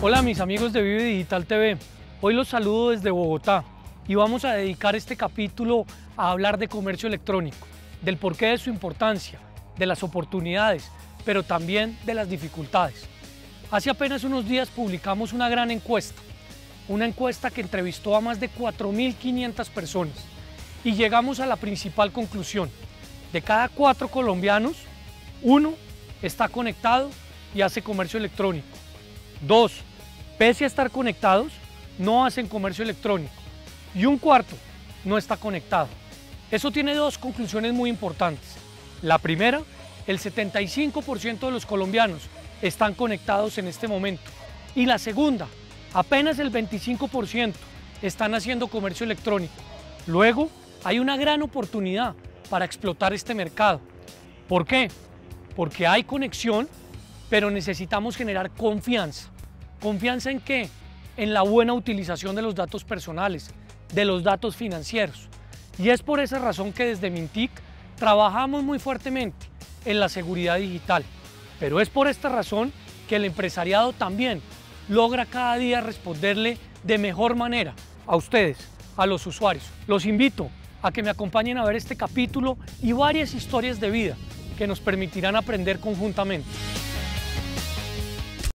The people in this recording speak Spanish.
Hola mis amigos de Vive Digital TV, hoy los saludo desde Bogotá y vamos a dedicar este capítulo a hablar de comercio electrónico, del porqué de su importancia, de las oportunidades, pero también de las dificultades. Hace apenas unos días publicamos una gran encuesta, una encuesta que entrevistó a más de 4.500 personas y llegamos a la principal conclusión. De cada cuatro colombianos, uno está conectado y hace comercio electrónico. Dos, pese a estar conectados, no hacen comercio electrónico. Y un cuarto no está conectado. Eso tiene dos conclusiones muy importantes. La primera, el 75% de los colombianos están conectados en este momento. Y la segunda, apenas el 25% están haciendo comercio electrónico. Luego, hay una gran oportunidad para explotar este mercado. ¿Por qué? Porque hay conexión, pero necesitamos generar confianza. ¿Confianza en qué? En la buena utilización de los datos personales, de los datos financieros. Y es por esa razón que desde Mintic trabajamos muy fuertemente en la seguridad digital. Pero es por esta razón que el empresariado también logra cada día responderle de mejor manera a ustedes, a los usuarios. Los invito a que me acompañen a ver este capítulo y varias historias de vida que nos permitirán aprender conjuntamente.